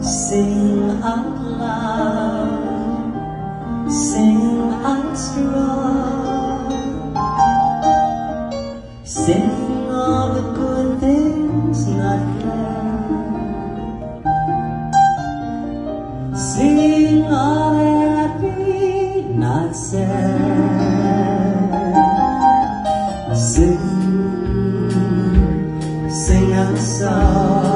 Sing out loud, sing out strong, sing all the good things not there. Sing all happy, not sad. Sing, sing out song.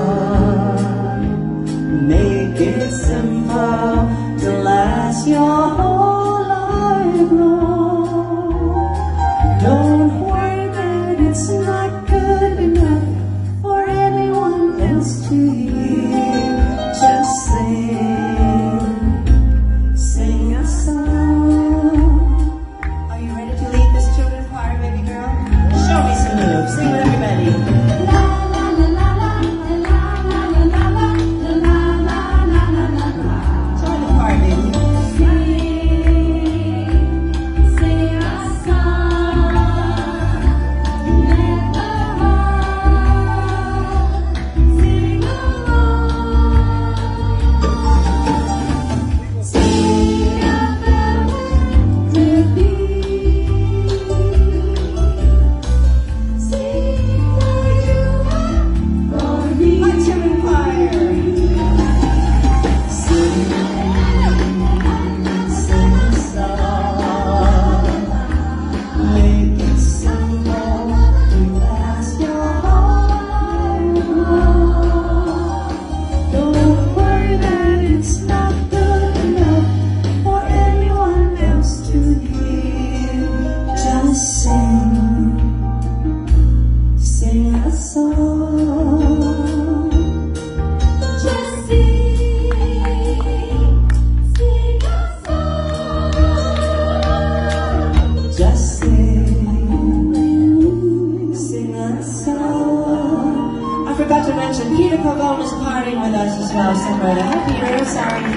Sing a song. Just sing, sing a song. Just sing, sing a song. I forgot to mention Peter Pavone is partying with us as well, Separate. Hi, Peter. Sorry.